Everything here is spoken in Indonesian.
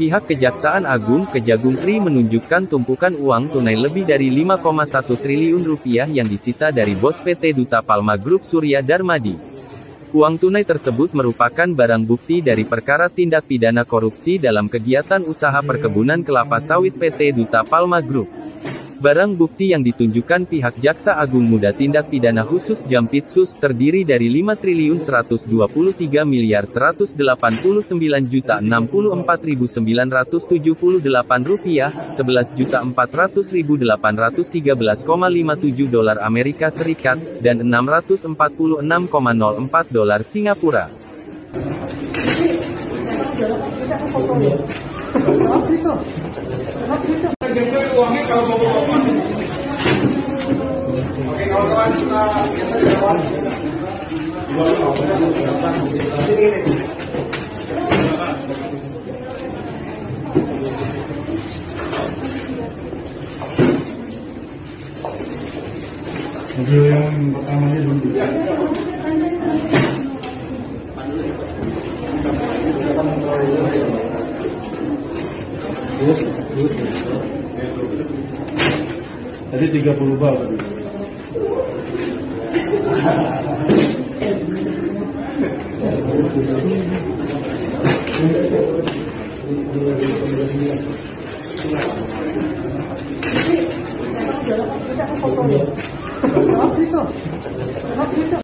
Pihak Kejaksaan Agung Kejagung Tri menunjukkan tumpukan uang tunai lebih dari 5,1 triliun rupiah yang disita dari bos PT Duta Palma Group Surya Darmadi. Uang tunai tersebut merupakan barang bukti dari perkara tindak pidana korupsi dalam kegiatan usaha perkebunan kelapa sawit PT Duta Palma Group. Barang bukti yang ditunjukkan pihak Jaksa Agung Muda Tindak Pidana Khusus Jampitsus terdiri dari 5 triliun 123 miliar 189 juta 64.978 rupiah, 11 juta 400.813,57 dolar Amerika Serikat, dan 646,04 dolar Singapura. Uangnya kalau mau Oke, kawan-kawan kita biasa kawan. Mobil yang pertamanya dulu. Terus, terus. Tadi 30 bal tadi. Kita.